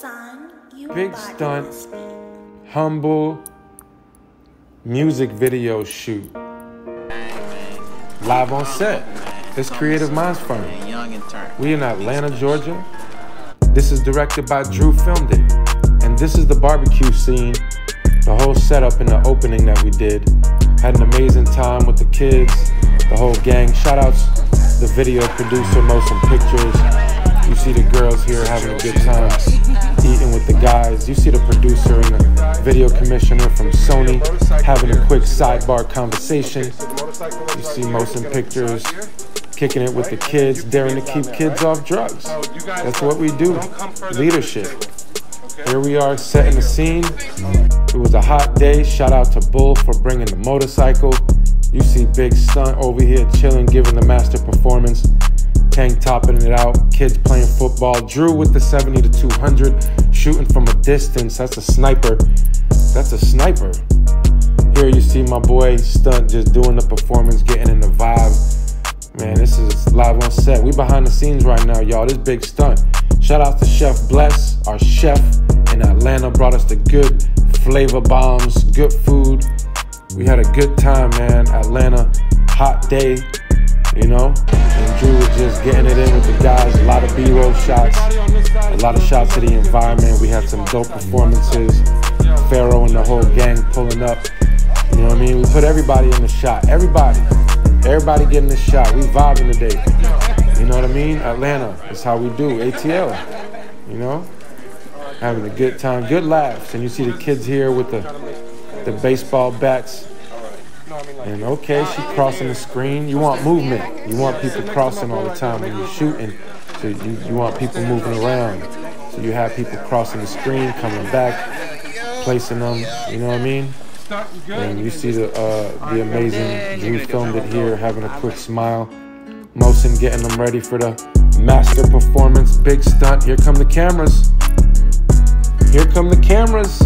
Son, Big stunt. humble music video shoot. Live on set. It's Creative Minds Firm. Man, young and turn. We in Atlanta, Georgia. This is directed by Drew Filmed It. And this is the barbecue scene. The whole setup and the opening that we did. Had an amazing time with the kids, the whole gang. Shout outs the video producer, Motion Pictures. You see the girls here having a good time eating with the guys. You see the producer and the video commissioner from Sony having a quick sidebar conversation. You see Motion Pictures kicking it with the kids, daring to keep kids off drugs. That's what we do. Leadership. Here we are setting the scene. It was a hot day. Shout out to Bull for bringing the motorcycle. You see Big Stunt over here chilling, giving the master performance. Tank topping it out. Kids playing football. Drew with the 70 to 200, shooting from a distance. That's a sniper. That's a sniper. Here you see my boy Stunt just doing the performance, getting in the vibe. Man, this is live on set. We behind the scenes right now, y'all. This big stunt. Shout out to Chef Bless, our chef in Atlanta, brought us the good flavor bombs, good food. We had a good time, man. Atlanta, hot day, you know. And Drew was just getting it in with the guys. A lot of B-roll shots, a lot of shots to the environment. We had some dope performances. Pharaoh and the whole gang pulling up. You know what I mean? We put everybody in the shot. Everybody. Everybody getting the shot. We vibing today. You know what I mean? Atlanta. That's how we do. ATL. You know? Having a good time. Good laughs. And you see the kids here with the the baseball bats. And okay, she crossing the screen. You want movement. You want people crossing all the time when you're shooting. So you, you want people moving around. So you have people crossing the screen, coming back, placing them. You know what I mean? And you see the uh, the amazing Drew filmed it here, having a quick smile. Mosin getting them ready for the master performance. Big stunt. Here come the cameras. Here come the cameras.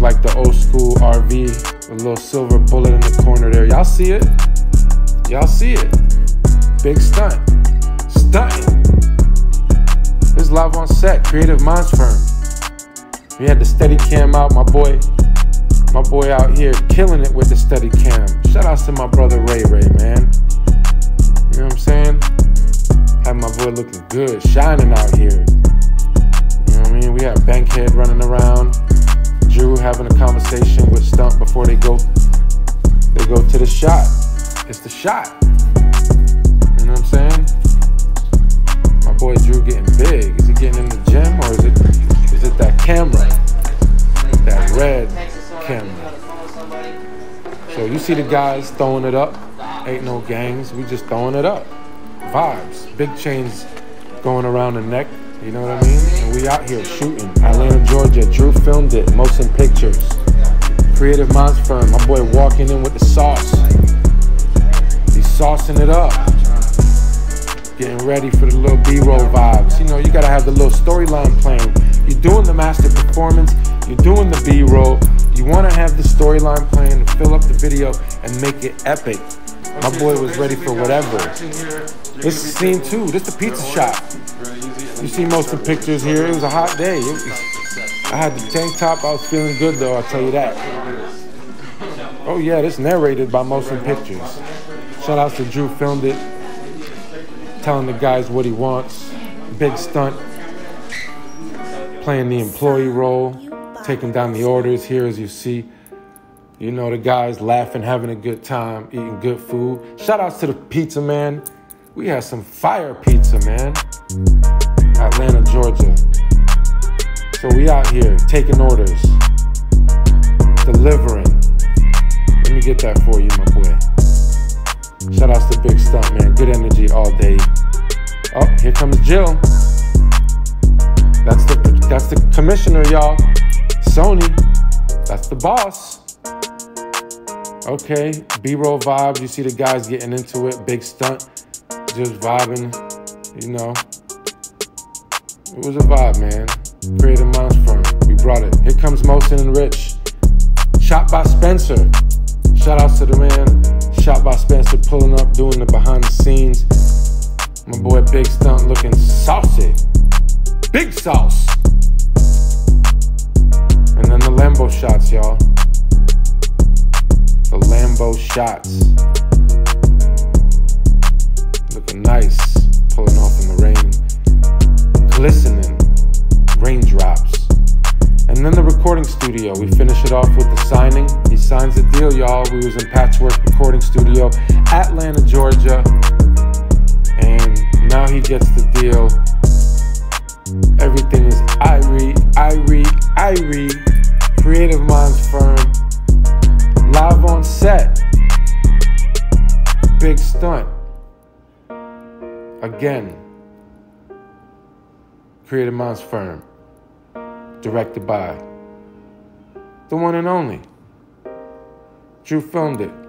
Like the old school RV, a little silver bullet in the corner there. Y'all see it? Y'all see it? Big stunt. Stunting. This is live on set. Creative Minds Firm. We had the steady cam out, my boy. My boy out here killing it with the steady cam. Shout outs to my brother Ray Ray, man. You know what I'm saying? Had my boy looking good, shining out here. You know what I mean? We had Bankhead running around. Shot. It's the shot. You know what I'm saying? My boy Drew getting big. Is he getting in the gym or is it is it that camera? That red camera. So you see the guys throwing it up. Ain't no gangs. We just throwing it up. Vibes. Big chains going around the neck. You know what I mean? And we out here shooting. Atlanta, Georgia. Drew filmed it. Motion pictures. Creative Minds Firm. My boy walking in with the sauce. He's saucing it up. Getting ready for the little B-roll vibes. You know, you gotta have the little storyline playing. You're doing the master performance. You're doing the B-roll. You wanna have the storyline playing to fill up the video and make it epic. My boy was ready for whatever. This is scene two. This is the pizza shop. You see most of the pictures here. It was a hot day. I had the tank top. I was feeling good though. I'll tell you that. Oh yeah, this narrated by Motion Pictures. Shout out to Drew filmed it, telling the guys what he wants. Big stunt, playing the employee role, taking down the orders here as you see. You know the guys laughing, having a good time, eating good food. Shout outs to the pizza man. We had some fire pizza, man. Atlanta, Georgia. So we out here taking orders, delivering. Let me get that for you, my boy. Shout outs to Big Stunt, man. Good energy all day. Oh, here comes Jill. That's the that's the commissioner, y'all. Sony. That's the boss. Okay, B-roll vibes. You see the guys getting into it. Big stunt, just vibing. You know, it was a vibe, man. Creative Minds Firm. We brought it. Here comes Mosin and Rich. Shot by Spencer. To the man. Shot by Spencer pulling up, doing the behind the scenes. My boy Big Stunt looking saucy. Big sauce. And then the Lambo shots, y'all. The Lambo shots. Looking nice, pulling off in the rain. Glistening, raindrops. And then the recording studio. We finish it off with the signing. Signs the deal, y'all. We was in Patchwerk Recording Studio, Atlanta, Georgia. And now he gets the deal. Everything is Irie, Irie, Irie. Creative Minds Firm. Live on set. Big stunt. Again. Creative Minds Firm directed by the one and only Drew filmed it.